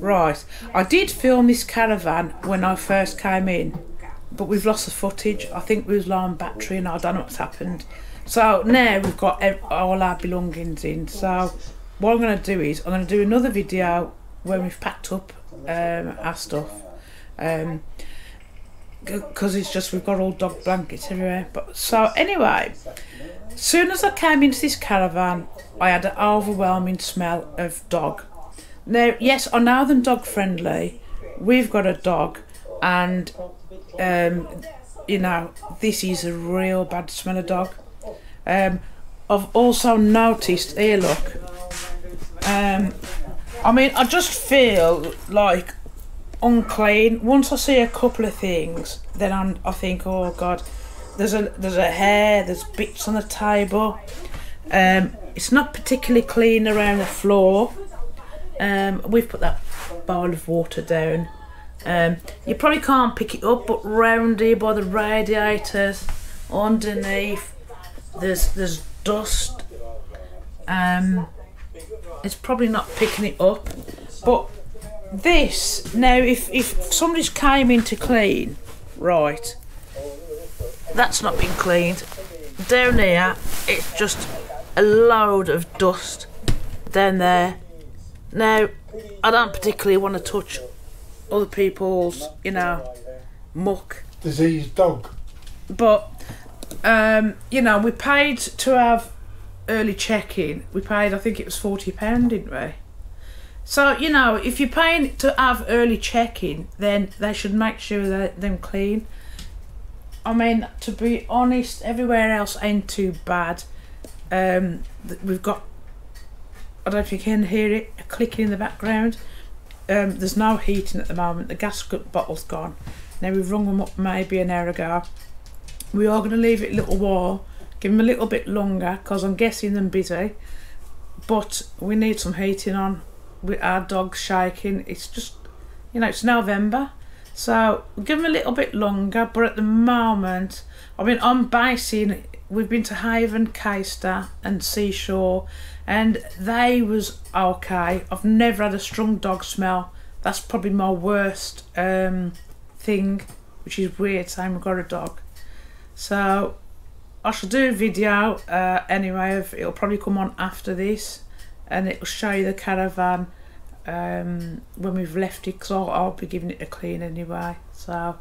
Right, I did film this caravan when I first came in, but we've lost the footage. I think we was low on battery and I don't know what's happened. So now we've got all our belongings in. So what I'm going to do is I'm going to do another video when we've packed up um, our stuff. Um, because it's just we've got all dog blankets everywhere. But so anyway, soon as I came into this caravan, I had an overwhelming smell of dog. Now, yes, I know them dog friendly. We've got a dog, and um, you know this is a real bad smell of dog. Um, I've also noticed here. Look, um, I mean, I just feel like unclean. Once I see a couple of things, then I'm, I think, oh god, there's a there's a hair, there's bits on the table. Um, it's not particularly clean around the floor. Um, we've put that bowl of water down. Um, you probably can't pick it up, but round here by the radiators, underneath, there's there's dust. Um, it's probably not picking it up, but this now, if if somebody's came in to clean, right, that's not been cleaned. Down here, it's just a load of dust down there. Now, I don't particularly want to touch other people's, you know, muck, Diseased dog. but um, you know, we paid to have early check-in. We paid, I think it was forty pound, didn't we? So you know, if you're paying to have early check-in, then they should make sure that them clean. I mean, to be honest, everywhere else ain't too bad. Um, we've got. I don't know if you can hear it clicking in the background. Um, there's no heating at the moment. The gas bottle's gone. Now we've rung them up maybe an hour ago. We are going to leave it a little while, give them a little bit longer because I'm guessing them busy. But we need some heating on. With our dog's shaking. It's just, you know, it's November. So give them a little bit longer, but at the moment, I mean, I'm basing. We've been to Haven, Caister, and Seashore, and they was okay. I've never had a strong dog smell. That's probably my worst um, thing, which is weird. Saying I've got a dog, so I shall do a video uh, anyway. Of, it'll probably come on after this, and it will show you the caravan um, when we've left it because I'll, I'll be giving it a clean anyway. So,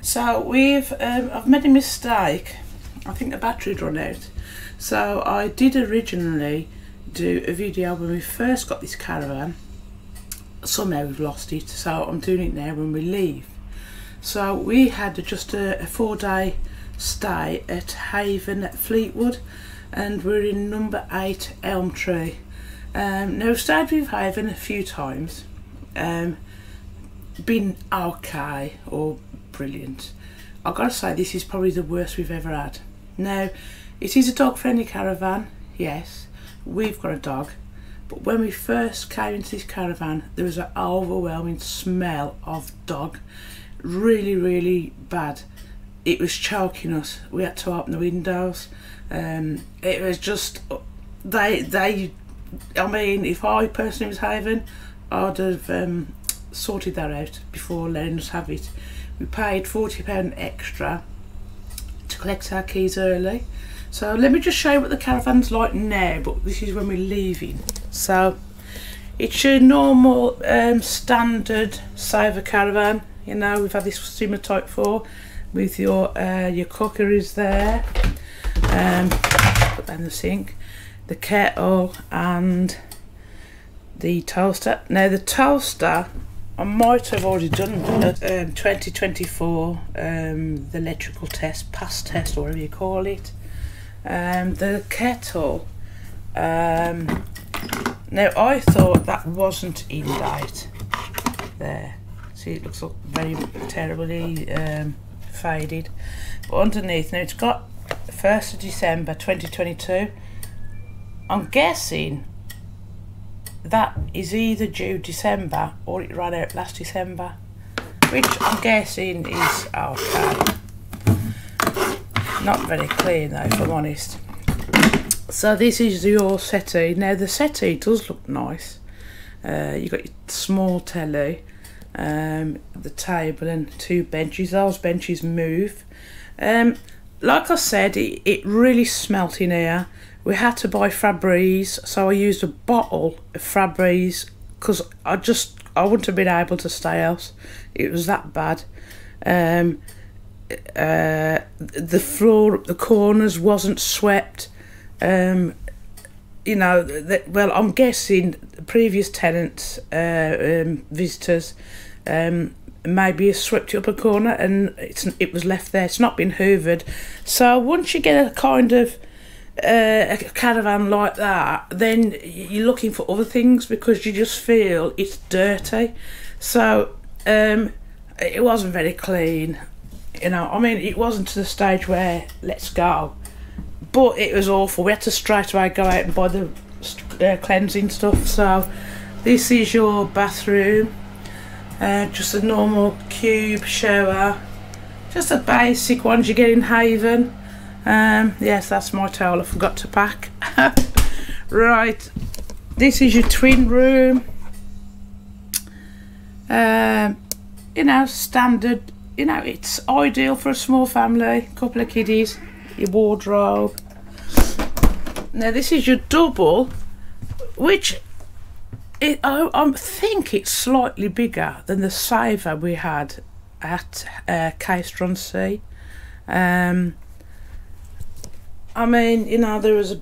so we've um, I've made a mistake. I think the battery'd run out. So I did originally do a video when we first got this caravan. Somehow we've lost it, so I'm doing it now when we leave. So we had just a, a four day stay at Haven at Fleetwood and we're in number eight Elm Tree. Um, now, I've with Haven a few times. Um, been okay or brilliant. I've got to say, this is probably the worst we've ever had. Now, it is a dog friendly caravan, yes. We've got a dog. But when we first came into this caravan, there was an overwhelming smell of dog. Really, really bad. It was choking us. We had to open the windows. Um, it was just, they, they I mean, if I personally was Haven, I'd have um, sorted that out before letting us have it. We paid £40 extra to collect our keys early. So let me just show you what the caravan's like now, but this is when we're leaving. So it's your normal um, standard Saver caravan. You know, we've had this similar type 4 with your uh, your cookeries there. Um, put the sink the kettle and the toaster. Now the toaster, I might have already done um, 2024 um, the electrical test, pass test, or whatever you call it. Um, the kettle. Um, now I thought that wasn't in date. There, see it looks very terribly um, faded. But underneath now it's got 1st of December 2022. I'm guessing that is either due December or it ran out last December, which I'm guessing is okay. Not very clear though, if I'm honest. So this is your settee. Now the settee does look nice. Uh, you got your small telly, um, the table, and two benches. Those benches move. Um, like I said, it, it really smelt in here. We had to buy Febreze, so I used a bottle of Febreze because I just I wouldn't have been able to stay else. It was that bad. Um, uh, the floor, the corners wasn't swept. Um, you know, the, well, I'm guessing previous tenants, uh, um, visitors, um, maybe swept it up a corner and it's it was left there. It's not been hoovered. So once you get a kind of uh, a caravan like that, then you're looking for other things because you just feel it's dirty. So um, it wasn't very clean. You know, I mean, it wasn't to the stage where let's go, but it was awful. We had to straight away go out and buy the uh, cleansing stuff. So this is your bathroom. Uh, just a normal cube shower. Just a basic ones you get in Haven. Um, yes, that's my towel I forgot to pack. right, this is your twin room. Um, you know, standard, you know, it's ideal for a small family, couple of kiddies, your wardrobe. Now this is your double, which it, I, I think it's slightly bigger than the saver we had at uh, Sea. Um, I mean, you know, there was a,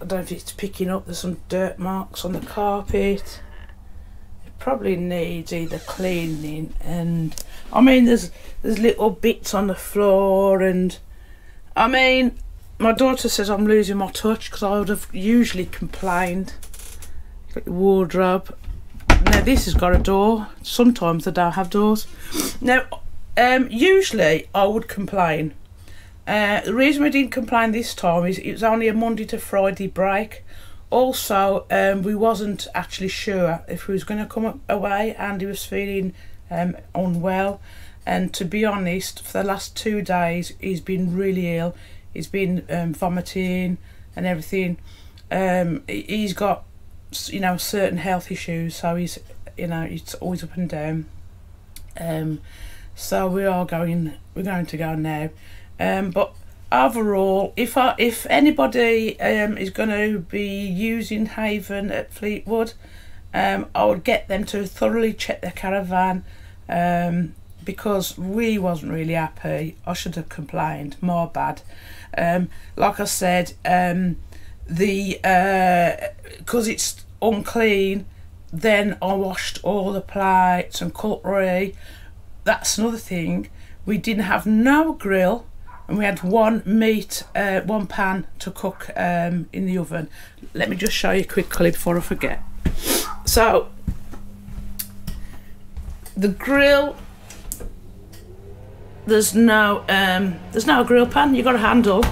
I don't know if it's picking up, there's some dirt marks on the carpet. It probably needs either cleaning and, I mean, there's there's little bits on the floor and, I mean, my daughter says I'm losing my touch because I would have usually complained wardrobe. Now this has got a door. Sometimes they don't have doors. Now, um, usually I would complain. Uh, the reason we didn't complain this time is it was only a Monday to Friday break. Also, um, we wasn't actually sure if he was going to come away and he was feeling um, unwell. And to be honest, for the last two days, he's been really ill. He's been um, vomiting and everything. Um, he's got you know certain health issues so he's you know it's always up and down. Um so we are going we're going to go now. Um but overall if I, if anybody um is going to be using Haven at Fleetwood um I would get them to thoroughly check their caravan um because we wasn't really happy. I should have complained. More bad. Um like I said um the uh because uh, it's unclean then I washed all the plates and cutlery. That's another thing. We didn't have no grill and we had one meat uh, one pan to cook um, in the oven. Let me just show you quickly before I forget. So the grill there's no um, there's no grill pan. You got a handle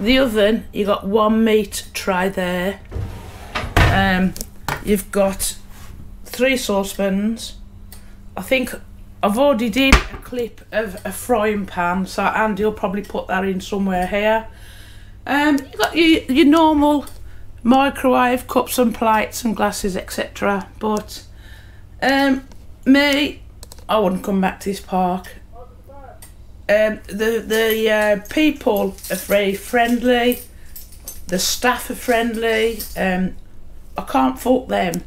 the oven, you got one meat tray there. Um, you've got three saucepans. I think I've already did a clip of a frying pan, so Andy will probably put that in somewhere here. Um, you got your, your normal microwave, cups and plates and glasses, etc. But um, me, I wouldn't come back to this park. Um, the the uh, people are very friendly. The staff are friendly. Um, I can't fault them.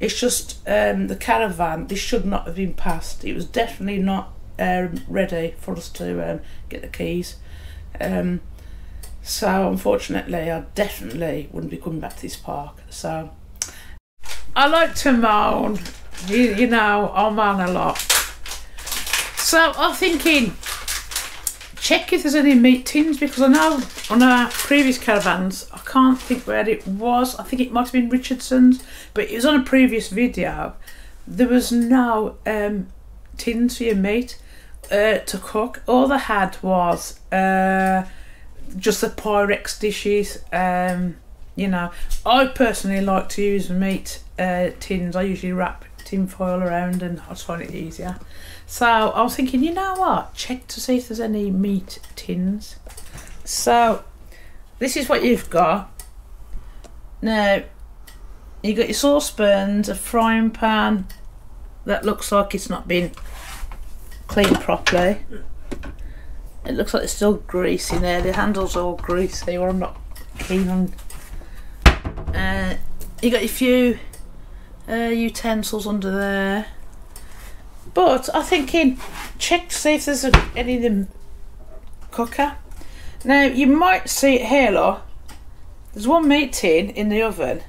It's just um, the caravan. This should not have been passed. It was definitely not um, ready for us to um, get the keys. Um, so unfortunately, I definitely wouldn't be coming back to this park. So I like to moan. You, you know, I moan a lot. So I'm thinking check if there's any meat tins because I know on our previous caravans, I can't think where it was. I think it might have been Richardson's, but it was on a previous video. There was no um, tins for your meat uh, to cook. All they had was uh, just the Pyrex dishes. Um, you know, I personally like to use meat uh, tins. I usually wrap tin foil around and I just find it easier. So I was thinking, you know what? Check to see if there's any meat tins. So this is what you've got. Now, You got your saucepans, a frying pan that looks like it's not been cleaned properly. It looks like it's still greasy there. The handle's all greasy, or I'm not keen on. Uh, you got a few uh, utensils under there. But I'm thinking, check to see if there's a, any of them cooker. Now you might see it here, look. There's one meat tin in the oven.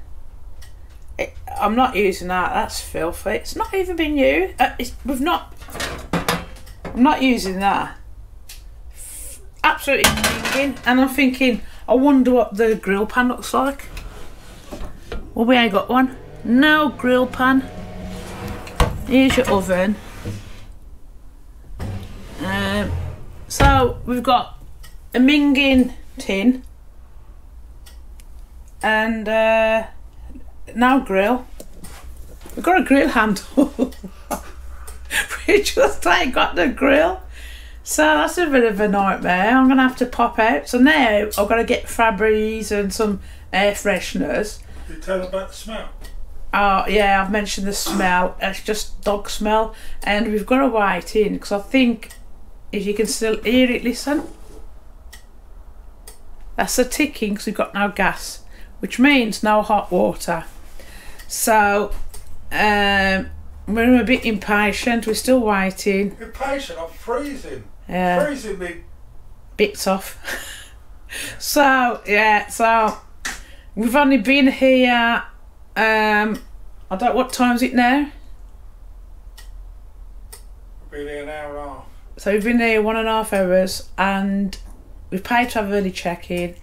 It, I'm not using that. That's filthy. It's not even been used. Uh, we've not. I'm not using that. Absolutely thinking, and I'm thinking. I wonder what the grill pan looks like. Well, we ain't got one. No grill pan. Here's your oven. Um, so we've got a minging tin and uh, now grill. We've got a grill handle. we just ain't got the grill. So that's a bit of a nightmare. I'm gonna have to pop out. So now I've got to get Febreze and some air fresheners. You tell about the smell? Oh yeah, I've mentioned the smell. It's just dog smell, and we've got to wait in because I think if you can still hear it, listen. That's a ticking because we've got no gas, which means no hot water. So um, we're a bit impatient. We're still waiting. Impatient. I'm freezing. Yeah. Freezing me. Bits off. so yeah, so we've only been here. Um, I don't. What time is it now? Been here an hour and a half. So we've been here one and a half hours, and we've paid to have early check-in.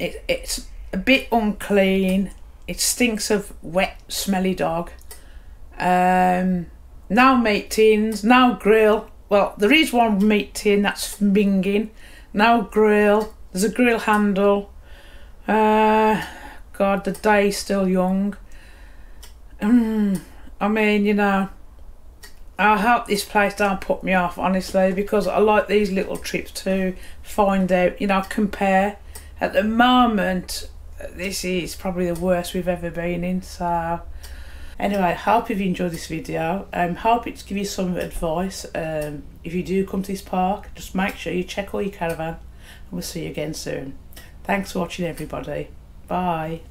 It, it's a bit unclean. It stinks of wet, smelly dog. Um, now meat tins, now grill. Well, there is one meat tin that's minging. Now grill. There's a grill handle. Uh, God, the day's still young. Mm, I mean, you know, I hope this place don't put me off, honestly, because I like these little trips to find out, you know, compare. At the moment, this is probably the worst we've ever been in, so... Anyway, hope you've enjoyed this video. Um, hope it's give you some advice. Um, if you do come to this park, just make sure you check all your caravan. And we'll see you again soon. Thanks for watching, everybody. Bye.